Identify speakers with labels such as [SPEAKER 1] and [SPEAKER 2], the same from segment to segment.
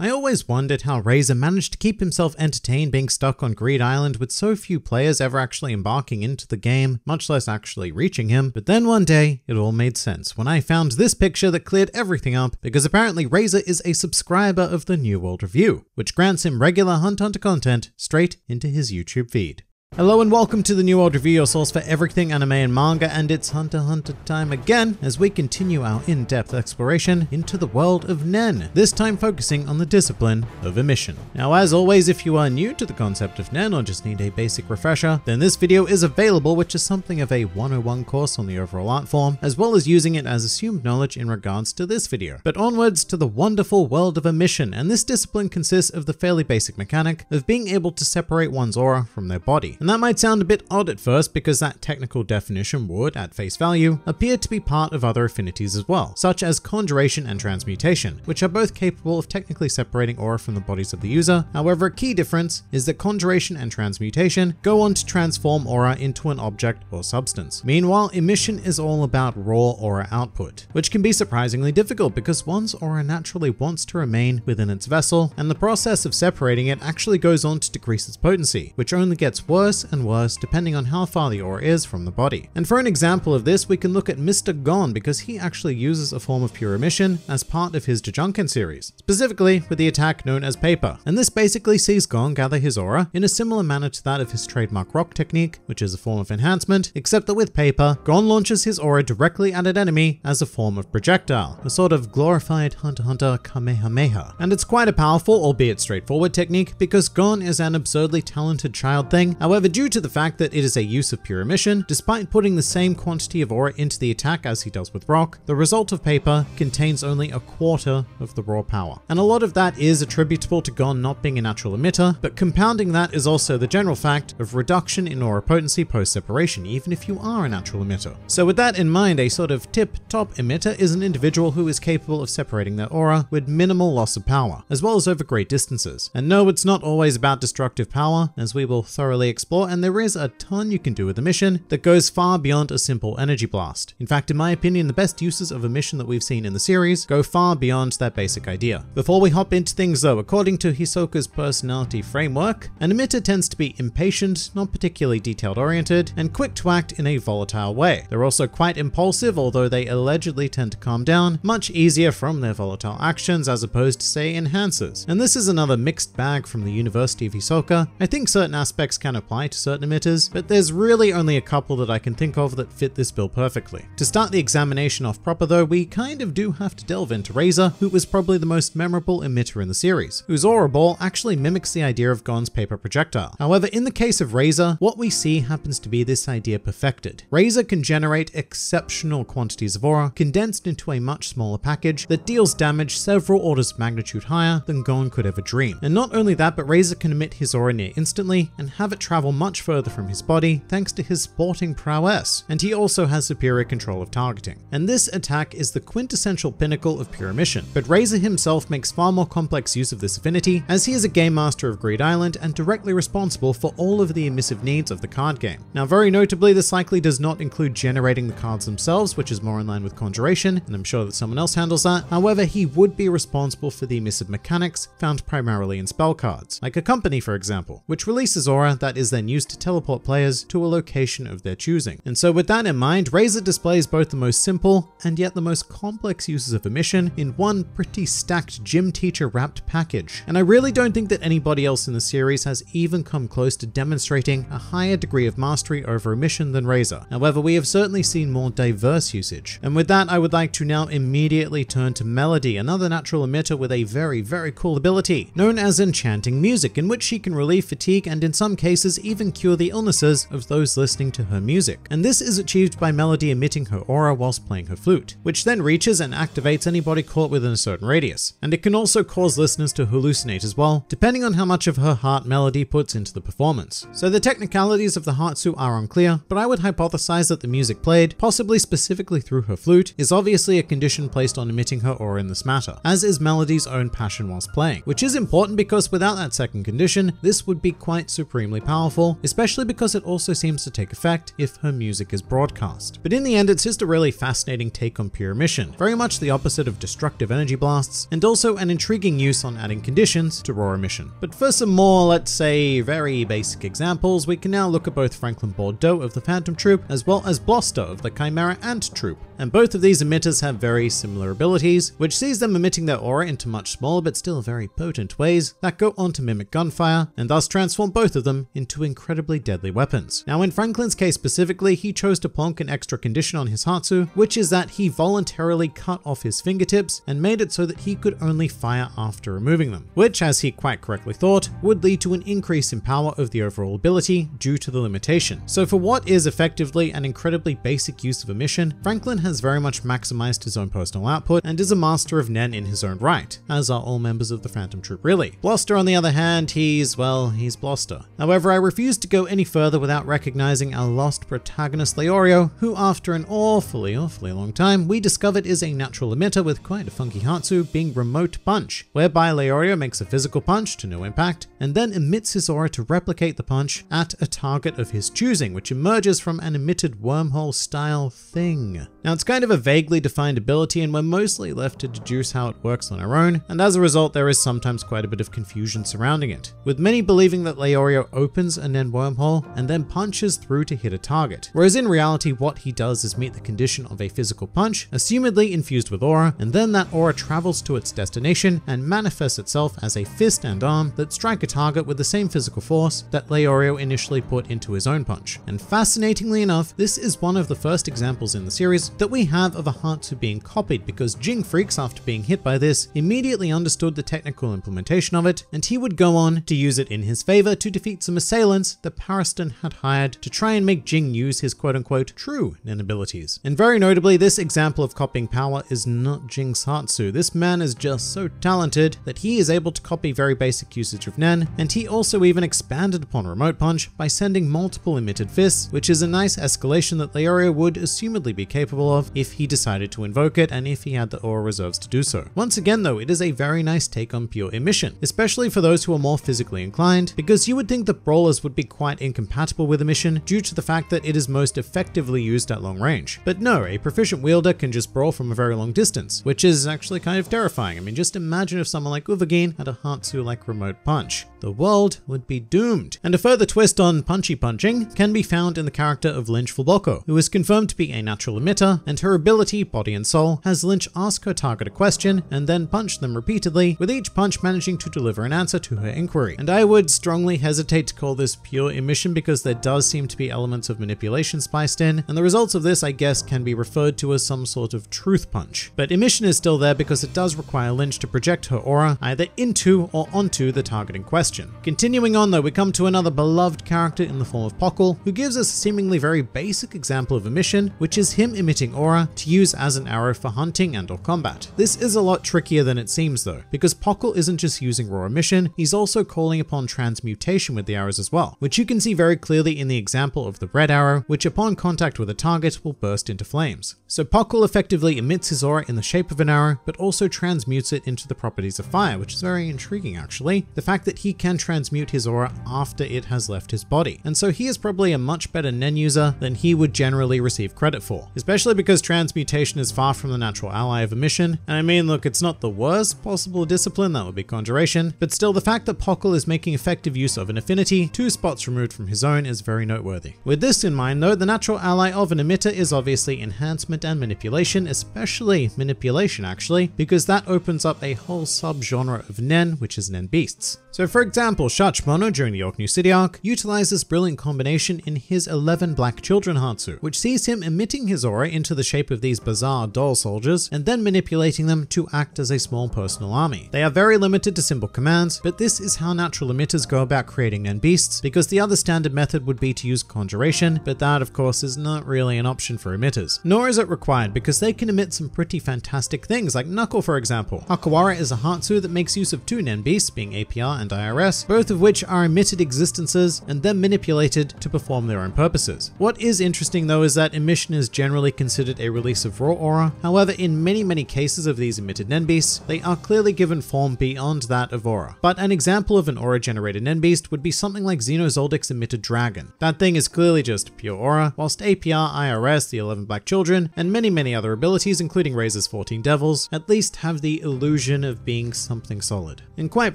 [SPEAKER 1] I always wondered how Razor managed to keep himself entertained being stuck on Greed Island with so few players ever actually embarking into the game, much less actually reaching him. But then one day, it all made sense when I found this picture that cleared everything up because apparently Razor is a subscriber of the New World Review, which grants him regular Hunt Hunter content straight into his YouTube feed. Hello and welcome to the New World Review, your source for everything anime and manga, and it's Hunter Hunter time again as we continue our in-depth exploration into the world of Nen, this time focusing on the discipline of emission. Now as always, if you are new to the concept of Nen or just need a basic refresher, then this video is available which is something of a 101 course on the overall art form, as well as using it as assumed knowledge in regards to this video. But onwards to the wonderful world of emission, and this discipline consists of the fairly basic mechanic of being able to separate one's aura from their body. And that might sound a bit odd at first because that technical definition would, at face value, appear to be part of other affinities as well, such as conjuration and transmutation, which are both capable of technically separating aura from the bodies of the user. However, a key difference is that conjuration and transmutation go on to transform aura into an object or substance. Meanwhile, emission is all about raw aura output, which can be surprisingly difficult because one's aura naturally wants to remain within its vessel, and the process of separating it actually goes on to decrease its potency, which only gets worse worse and worse depending on how far the aura is from the body. And for an example of this, we can look at Mr. Gon because he actually uses a form of pure emission as part of his Jajanken series, specifically with the attack known as Paper. And this basically sees Gon gather his aura in a similar manner to that of his trademark rock technique, which is a form of enhancement, except that with Paper, Gon launches his aura directly at an enemy as a form of projectile, a sort of glorified Hunter Hunter Kamehameha. And it's quite a powerful, albeit straightforward technique because Gon is an absurdly talented child thing, however However, due to the fact that it is a use of pure emission, despite putting the same quantity of aura into the attack as he does with rock, the result of paper contains only a quarter of the raw power. And a lot of that is attributable to Gon not being a natural emitter, but compounding that is also the general fact of reduction in aura potency post-separation, even if you are a natural emitter. So with that in mind, a sort of tip-top emitter is an individual who is capable of separating their aura with minimal loss of power, as well as over great distances. And no, it's not always about destructive power, as we will thoroughly explore explore, and there is a ton you can do with emission that goes far beyond a simple energy blast. In fact, in my opinion, the best uses of emission that we've seen in the series go far beyond that basic idea. Before we hop into things though, according to Hisoka's personality framework, an emitter tends to be impatient, not particularly detailed oriented, and quick to act in a volatile way. They're also quite impulsive, although they allegedly tend to calm down much easier from their volatile actions as opposed to say enhancers. And this is another mixed bag from the University of Hisoka. I think certain aspects can apply apply to certain emitters, but there's really only a couple that I can think of that fit this bill perfectly. To start the examination off proper though, we kind of do have to delve into Razor, who was probably the most memorable emitter in the series, whose aura ball actually mimics the idea of Gon's paper projectile. However, in the case of Razor, what we see happens to be this idea perfected. Razor can generate exceptional quantities of aura condensed into a much smaller package that deals damage several orders of magnitude higher than Gon could ever dream. And not only that, but Razor can emit his aura near instantly and have it travel travel much further from his body thanks to his sporting prowess, and he also has superior control of targeting. And this attack is the quintessential pinnacle of pure emission, but Razor himself makes far more complex use of this affinity as he is a game master of Greed Island and directly responsible for all of the emissive needs of the card game. Now very notably this likely does not include generating the cards themselves, which is more in line with conjuration, and I'm sure that someone else handles that. However, he would be responsible for the emissive mechanics found primarily in spell cards, like Accompany for example, which releases aura that is then used to teleport players to a location of their choosing. And so with that in mind, Razor displays both the most simple and yet the most complex uses of emission in one pretty stacked gym teacher wrapped package. And I really don't think that anybody else in the series has even come close to demonstrating a higher degree of mastery over emission than Razor. However, we have certainly seen more diverse usage. And with that, I would like to now immediately turn to Melody, another natural emitter with a very, very cool ability, known as Enchanting Music, in which she can relieve fatigue and in some cases even cure the illnesses of those listening to her music. And this is achieved by Melody emitting her aura whilst playing her flute, which then reaches and activates anybody caught within a certain radius. And it can also cause listeners to hallucinate as well, depending on how much of her heart Melody puts into the performance. So the technicalities of the Hatsu are unclear, but I would hypothesize that the music played, possibly specifically through her flute, is obviously a condition placed on emitting her aura in this matter, as is Melody's own passion whilst playing, which is important because without that second condition, this would be quite supremely powerful powerful, especially because it also seems to take effect if her music is broadcast. But in the end, it's just a really fascinating take on pure emission, very much the opposite of destructive energy blasts, and also an intriguing use on adding conditions to raw emission. But for some more, let's say, very basic examples, we can now look at both Franklin Bordeaux of the Phantom Troop as well as Bloster of the Chimera Ant Troop, And both of these emitters have very similar abilities, which sees them emitting their aura into much smaller but still very potent ways that go on to mimic gunfire, and thus transform both of them into incredibly deadly weapons. Now in Franklin's case specifically, he chose to plonk an extra condition on his Hatsu, which is that he voluntarily cut off his fingertips and made it so that he could only fire after removing them, which as he quite correctly thought, would lead to an increase in power of the overall ability due to the limitation. So for what is effectively an incredibly basic use of emission, Franklin has very much maximized his own personal output and is a master of Nen in his own right, as are all members of the Phantom Troop really. Bloster on the other hand, he's, well, he's Bloster. However, I refuse to go any further without recognizing our lost protagonist Leorio, who after an awfully, awfully long time, we discovered is a natural emitter with quite a funky Hatsu being Remote Punch, whereby Leorio makes a physical punch to no impact, and then emits his aura to replicate the punch at a target of his choosing, which emerges from an emitted wormhole style thing. Now it's kind of a vaguely defined ability and we're mostly left to deduce how it works on our own, and as a result there is sometimes quite a bit of confusion surrounding it, with many believing that Leorio opens a Nen wormhole and then punches through to hit a target, whereas in reality what he does is meet the condition of a physical punch, assumedly infused with aura, and then that aura travels to its destination and manifests itself as a fist and arm that strike a target with the same physical force that Leorio initially put into his own punch. And fascinatingly enough, this is one of the first examples in the series that we have of a Hatsu being copied because Ging Freecss, after being hit by this, immediately understood the technical implementation of it, and he would go on to use it in his favor to defeat some assailants that Pariston had hired to try and make Ging use his quote-unquote true Nen abilities. And very notably, this example of copying power is not Ging's Hatsu. This man is just so talented that he is able to copy very basic usage of Nen, and he also even expanded upon Remote Punch by sending multiple emitted fists, which is a nice escalation that Leorio would assumedly be capable of if he decided to invoke it and if he had the aura reserves to do so. Once again though, it is a very nice take on pure emission, especially for those who are more physically inclined, because you would think that brawlers would be quite incompatible with emission due to the fact that it is most effectively used at long range. But no, a proficient wielder can just brawl from a very long distance, which is actually kind of terrifying. I mean, just imagine if someone like Uvogin had a Hatsu like remote punch. The world would be doomed. And a further twist on punchy punching can be found in the character of Lynch Fulboko, who is confirmed to be a natural emitter, and her ability, Body and Soul, has Lynch ask her target a question and then punch them repeatedly, with each punch managing to deliver an answer to her inquiry. And I would strongly hesitate to call this pure emission because there does seem to be elements of manipulation spiced in, and the results of this, I guess, can be referred to as some sort of truth punch. But emission is still there because it does require Lynch to project her aura either into or onto the target in question. Continuing on though, we come to another beloved character in the form of Pockle, who gives us a seemingly very basic example of emission, which is him emitting aura to use as an arrow for hunting and or combat. This is a lot trickier than it seems though, because Pockle isn't just using raw emission, he's also calling upon transmutation with the arrows as well, which you can see very clearly in the example of the red arrow, which upon contact with a target will burst into flames. So Pockle effectively emits his aura in the shape of an arrow, but also transmutes it into the properties of fire, which is very intriguing actually. The fact that he can transmute his aura after it has left his body. And so he is probably a much better Nen user than he would generally receive credit for, especially because transmutation is far from the natural ally of emission. And I mean, look, it's not the worst possible discipline, that would be conjuration, but still the fact that Pockle is making effective use of an affinity two spots removed from his own is very noteworthy. With this in mind though, the natural ally of an emitter is obviously enhancement and manipulation, especially manipulation actually, because that opens up a whole subgenre of Nen, which is Nen beasts. So for example, Shachmono during the Yorknew City arc utilizes this brilliant combination in his 11 Black Children Hatsu, which sees him emitting his aura into the shape of these bizarre doll soldiers and then manipulating them to act as a small personal army. They are very limited to simple commands, but this is how natural emitters go about creating Nen beasts, because the other standard method would be to use conjuration, but that of course is not really an option for emitters. Nor is it required because they can emit some pretty fantastic things, like Knuckle for example. Hakoware is a Hatsu that makes use of two Nen beasts, being APR and IRS, both of which are emitted existences and then manipulated to perform their own purposes. What is interesting though is that emission is generally considered considered a release of raw aura. However, in many many cases of these emitted Nen Beasts, they are clearly given form beyond that of aura. But an example of an aura generated Nen Beast would be something like Zeno Zoldyck's emitted dragon. That thing is clearly just pure aura, whilst APR, IRS, the 11 Black Children, and many many other abilities including Razor's 14 Devils, at least have the illusion of being something solid. And quite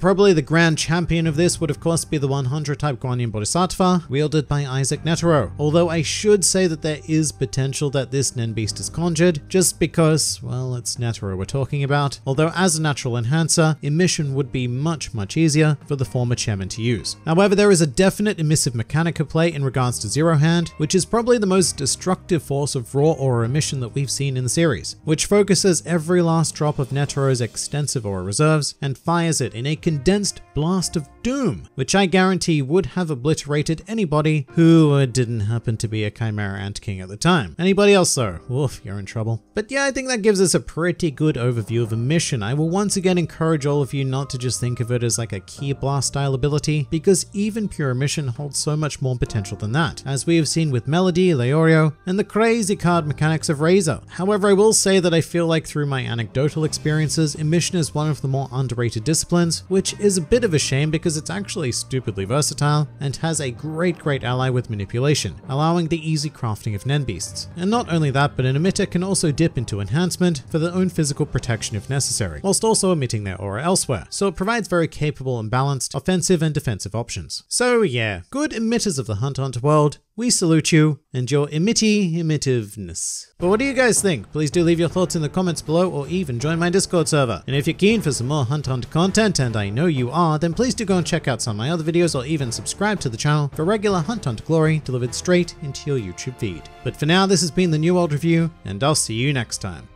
[SPEAKER 1] probably the grand champion of this would of course be the 100 type Guanyin Bodhisattva, wielded by Isaac Netero. Although I should say that there is potential that this Beast is conjured, just because, well, it's Netero we're talking about. Although as a natural enhancer, emission would be much, much easier for the former chairman to use. However, there is a definite emissive mechanic at play in regards to Zero Hand, which is probably the most destructive force of raw aura emission that we've seen in the series, which focuses every last drop of Netero's extensive aura reserves and fires it in a condensed blast of doom, which I guarantee would have obliterated anybody who uh, didn't happen to be a Chimera Ant King at the time. Anybody else though? Woof, you're in trouble. But yeah, I think that gives us a pretty good overview of emission. I will once again encourage all of you not to just think of it as like a ki Blast style ability, because even pure emission holds so much more potential than that, as we have seen with Melody, Leorio, and the crazy card mechanics of Razor. However, I will say that I feel like through my anecdotal experiences, emission is one of the more underrated disciplines, which is a bit of a shame because it's actually stupidly versatile and has a great great ally with manipulation, allowing the easy crafting of Nen Beasts. And not only that, but an emitter can also dip into enhancement for their own physical protection if necessary, whilst also emitting their aura elsewhere, so it provides very capable and balanced offensive and defensive options. So yeah, good emitters of the Hunt Hunter world, we salute you and your emitty emissiveness. But what do you guys think? Please do leave your thoughts in the comments below or even join my Discord server. And if you're keen for some more Hunt Hunter content, and I know you are, then please do go and check out some of my other videos or even subscribe to the channel for regular Hunt Hunter glory delivered straight into your YouTube feed. But for now, this has been the New World Review, and I'll see you next time.